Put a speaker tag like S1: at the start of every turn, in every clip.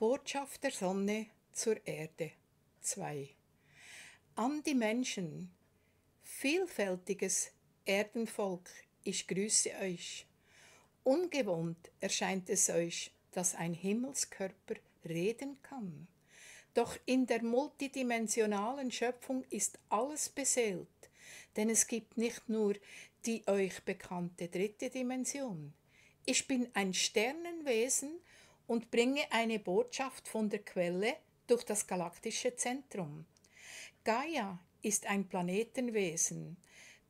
S1: Botschaft der Sonne zur Erde 2 An die Menschen, vielfältiges Erdenvolk, ich grüße euch. Ungewohnt erscheint es euch, dass ein Himmelskörper reden kann. Doch in der multidimensionalen Schöpfung ist alles beseelt, denn es gibt nicht nur die euch bekannte dritte Dimension. Ich bin ein Sternenwesen und bringe eine Botschaft von der Quelle durch das galaktische Zentrum. Gaia ist ein Planetenwesen.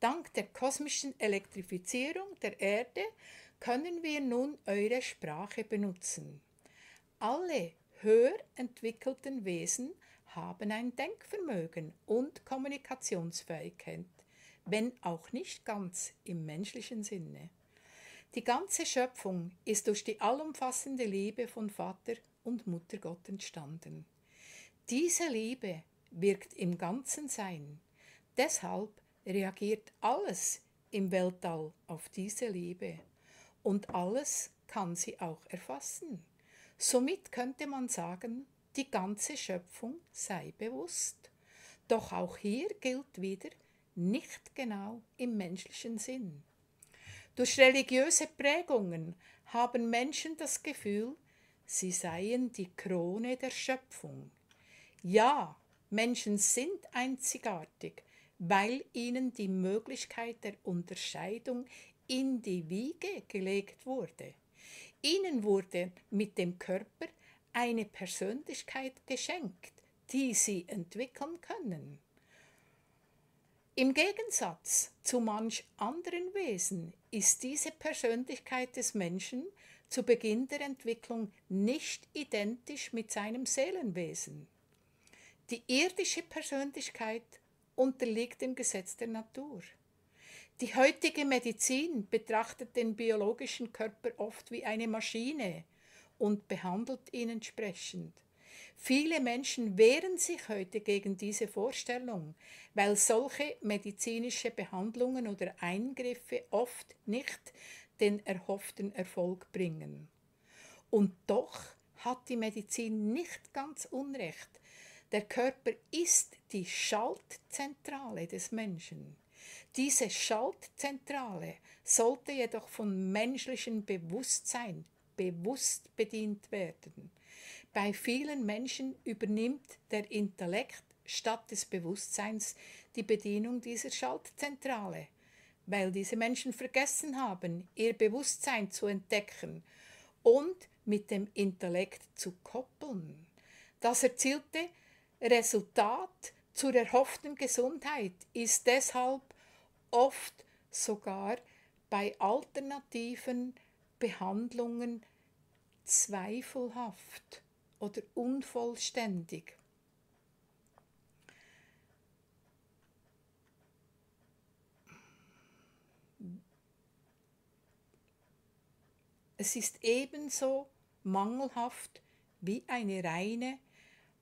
S1: Dank der kosmischen Elektrifizierung der Erde können wir nun eure Sprache benutzen. Alle höher entwickelten Wesen haben ein Denkvermögen und Kommunikationsfähigkeit, wenn auch nicht ganz im menschlichen Sinne. Die ganze Schöpfung ist durch die allumfassende Liebe von Vater und Mutter Gott entstanden. Diese Liebe wirkt im ganzen Sein. Deshalb reagiert alles im Weltall auf diese Liebe und alles kann sie auch erfassen. Somit könnte man sagen, die ganze Schöpfung sei bewusst. Doch auch hier gilt wieder nicht genau im menschlichen Sinn. Durch religiöse Prägungen haben Menschen das Gefühl, sie seien die Krone der Schöpfung. Ja, Menschen sind einzigartig, weil ihnen die Möglichkeit der Unterscheidung in die Wiege gelegt wurde. Ihnen wurde mit dem Körper eine Persönlichkeit geschenkt, die sie entwickeln können. Im Gegensatz zu manch anderen Wesen ist diese Persönlichkeit des Menschen zu Beginn der Entwicklung nicht identisch mit seinem Seelenwesen. Die irdische Persönlichkeit unterliegt dem Gesetz der Natur. Die heutige Medizin betrachtet den biologischen Körper oft wie eine Maschine und behandelt ihn entsprechend. Viele Menschen wehren sich heute gegen diese Vorstellung, weil solche medizinische Behandlungen oder Eingriffe oft nicht den erhofften Erfolg bringen. Und doch hat die Medizin nicht ganz unrecht. Der Körper ist die Schaltzentrale des Menschen. Diese Schaltzentrale sollte jedoch von menschlichem Bewusstsein bewusst bedient werden. Bei vielen Menschen übernimmt der Intellekt statt des Bewusstseins die Bedienung dieser Schaltzentrale, weil diese Menschen vergessen haben, ihr Bewusstsein zu entdecken und mit dem Intellekt zu koppeln. Das erzielte Resultat zur erhofften Gesundheit ist deshalb oft sogar bei alternativen Behandlungen zweifelhaft oder unvollständig. Es ist ebenso mangelhaft wie eine reine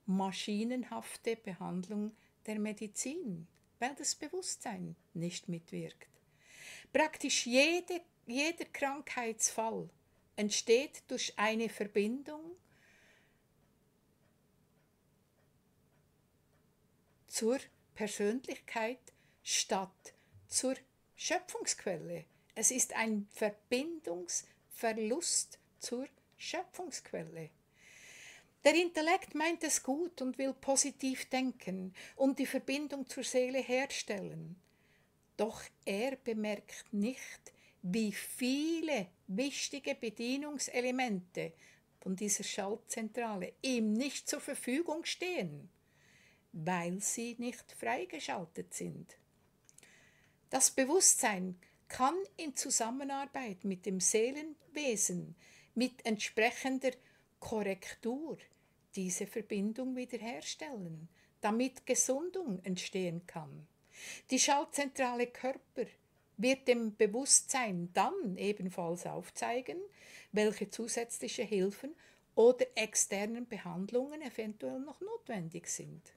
S1: maschinenhafte Behandlung der Medizin, weil das Bewusstsein nicht mitwirkt. Praktisch jede, jeder Krankheitsfall entsteht durch eine Verbindung zur Persönlichkeit statt zur Schöpfungsquelle. Es ist ein Verbindungsverlust zur Schöpfungsquelle. Der Intellekt meint es gut und will positiv denken und die Verbindung zur Seele herstellen. Doch er bemerkt nicht, wie viele wichtige Bedienungselemente von dieser Schaltzentrale ihm nicht zur Verfügung stehen weil sie nicht freigeschaltet sind. Das Bewusstsein kann in Zusammenarbeit mit dem Seelenwesen mit entsprechender Korrektur diese Verbindung wiederherstellen, damit Gesundung entstehen kann. Die schaltzentrale Körper wird dem Bewusstsein dann ebenfalls aufzeigen, welche zusätzliche Hilfen oder externen Behandlungen eventuell noch notwendig sind.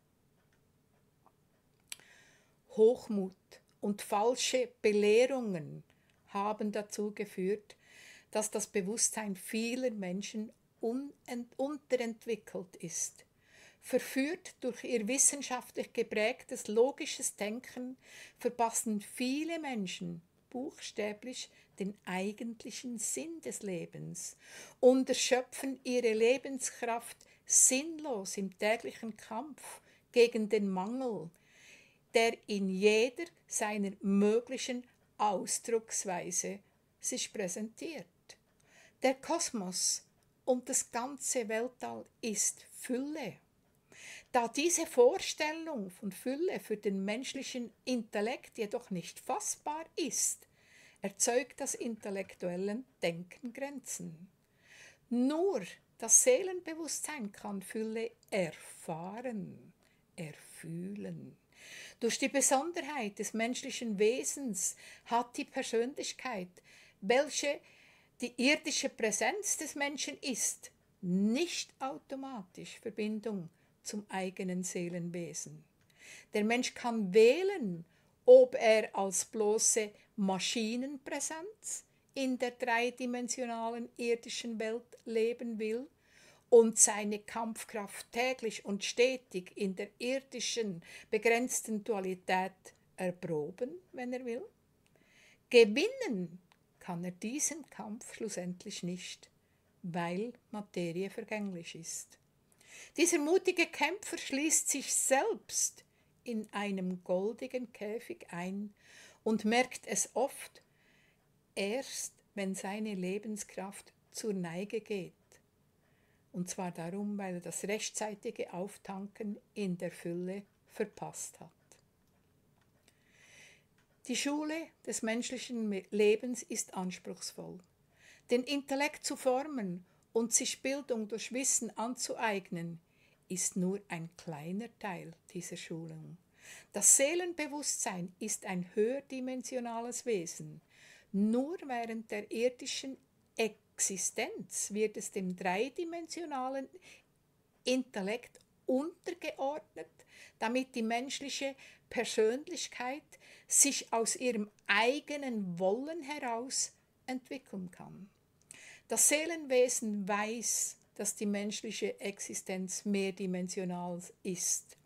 S1: Hochmut und falsche Belehrungen haben dazu geführt, dass das Bewusstsein vieler Menschen unterentwickelt ist. Verführt durch ihr wissenschaftlich geprägtes logisches Denken verpassen viele Menschen buchstäblich den eigentlichen Sinn des Lebens und erschöpfen ihre Lebenskraft sinnlos im täglichen Kampf gegen den Mangel, der in jeder seiner möglichen Ausdrucksweise sich präsentiert. Der Kosmos und das ganze Weltall ist Fülle. Da diese Vorstellung von Fülle für den menschlichen Intellekt jedoch nicht fassbar ist, erzeugt das intellektuelle Denken Grenzen. Nur das Seelenbewusstsein kann Fülle erfahren, erfühlen. Durch die Besonderheit des menschlichen Wesens hat die Persönlichkeit, welche die irdische Präsenz des Menschen ist, nicht automatisch Verbindung zum eigenen Seelenwesen. Der Mensch kann wählen, ob er als bloße Maschinenpräsenz in der dreidimensionalen irdischen Welt leben will und seine Kampfkraft täglich und stetig in der irdischen begrenzten Dualität erproben, wenn er will. Gewinnen kann er diesen Kampf schlussendlich nicht, weil Materie vergänglich ist. Dieser mutige Kämpfer schließt sich selbst in einem goldigen Käfig ein und merkt es oft erst, wenn seine Lebenskraft zur Neige geht. Und zwar darum, weil er das rechtzeitige Auftanken in der Fülle verpasst hat. Die Schule des menschlichen Lebens ist anspruchsvoll. Den Intellekt zu formen und sich Bildung durch Wissen anzueignen, ist nur ein kleiner Teil dieser Schulung. Das Seelenbewusstsein ist ein höherdimensionales Wesen. Nur während der irdischen Existenz wird es dem dreidimensionalen Intellekt untergeordnet, damit die menschliche Persönlichkeit sich aus ihrem eigenen Wollen heraus entwickeln kann. Das Seelenwesen weiß, dass die menschliche Existenz mehrdimensional ist.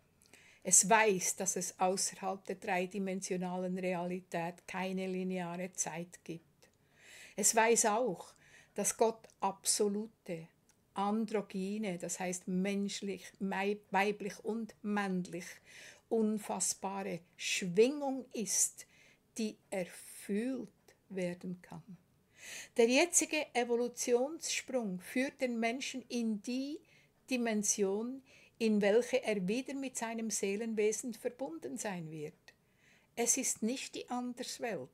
S1: Es weiß, dass es außerhalb der dreidimensionalen Realität keine lineare Zeit gibt. Es weiß auch, dass Gott absolute, androgyne, das heißt menschlich, weiblich und männlich, unfassbare Schwingung ist, die erfüllt werden kann. Der jetzige Evolutionssprung führt den Menschen in die Dimension, in welche er wieder mit seinem Seelenwesen verbunden sein wird. Es ist nicht die Anderswelt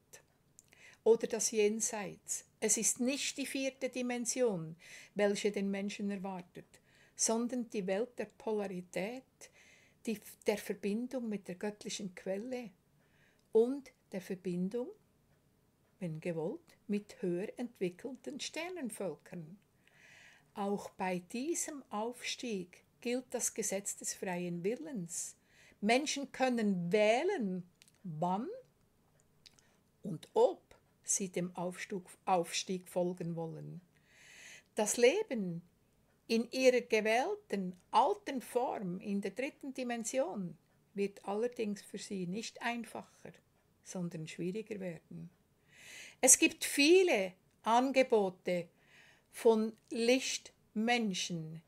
S1: oder das Jenseits. Es ist nicht die vierte Dimension, welche den Menschen erwartet, sondern die Welt der Polarität, die, der Verbindung mit der göttlichen Quelle und der Verbindung, wenn gewollt, mit höher entwickelten Sternenvölkern. Auch bei diesem Aufstieg gilt das Gesetz des freien Willens. Menschen können wählen, wann und ob sie dem Aufstieg, folgen wollen. Das Leben in ihrer gewählten alten Form in der dritten Dimension wird allerdings für sie nicht einfacher, sondern schwieriger werden. Es gibt viele Angebote von Lichtmenschen,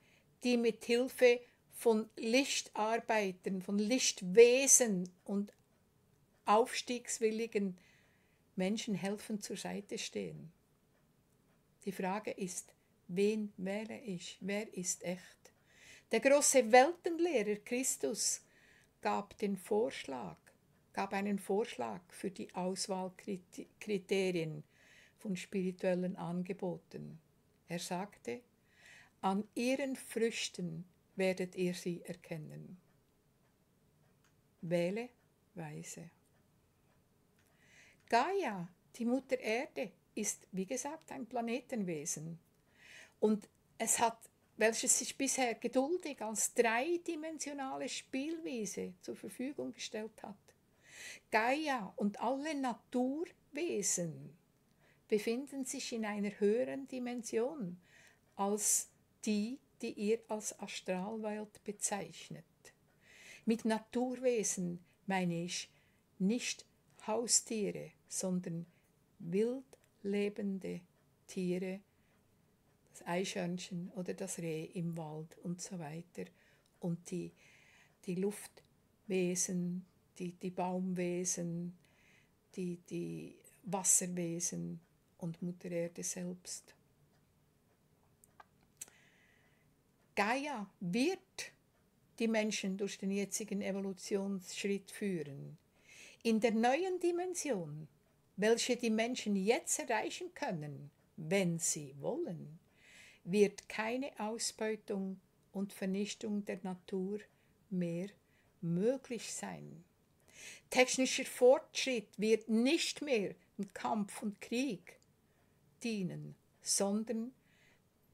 S1: die mit Hilfe von Lichtarbeitern, von Lichtwesen und aufstiegswilligen Menschen helfen zur Seite stehen. Die Frage ist, Wen wähle ich? Wer ist echt? Der große Weltenlehrer Christus gab den Vorschlag, gab einen Vorschlag für die Auswahlkriterien von spirituellen Angeboten. Er sagte, an ihren Früchten werdet ihr sie erkennen. Wähle weise. Gaia, die Mutter Erde, ist wie gesagt ein Planetenwesen. Und es hat, welches sich bisher geduldig als dreidimensionale Spielwiese zur Verfügung gestellt hat. Gaia und alle Naturwesen befinden sich in einer höheren Dimension als die, die ihr als Astralwelt bezeichnet. Mit Naturwesen meine ich nicht Haustiere, sondern wild lebende Tiere, das Eichhörnchen oder das Reh im Wald und so weiter. Und die, die Luftwesen, die, die Baumwesen, die, die Wasserwesen und Mutter Erde selbst. Gaia wird die Menschen durch den jetzigen Evolutionsschritt führen. In der neuen Dimension, welche die Menschen jetzt erreichen können, wenn sie wollen, wird keine Ausbeutung und Vernichtung der Natur mehr möglich sein. Technischer Fortschritt wird nicht mehr im Kampf und Krieg dienen, sondern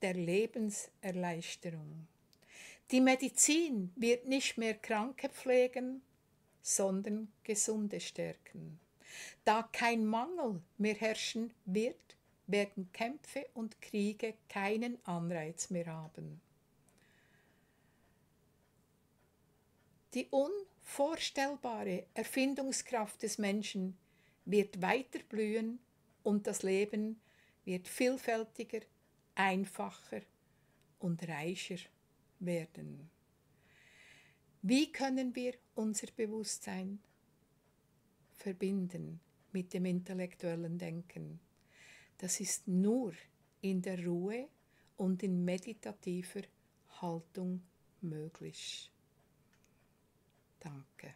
S1: der Lebenserleichterung. Die Medizin wird nicht mehr Kranke pflegen, sondern Gesunde stärken. Da kein Mangel mehr herrschen wird, werden Kämpfe und Kriege keinen Anreiz mehr haben. Die unvorstellbare Erfindungskraft des Menschen wird weiter blühen und das Leben wird vielfältiger, einfacher und reicher werden. Wie können wir unser Bewusstsein verbinden mit dem intellektuellen Denken? Das ist nur in der Ruhe und in meditativer Haltung möglich. Danke.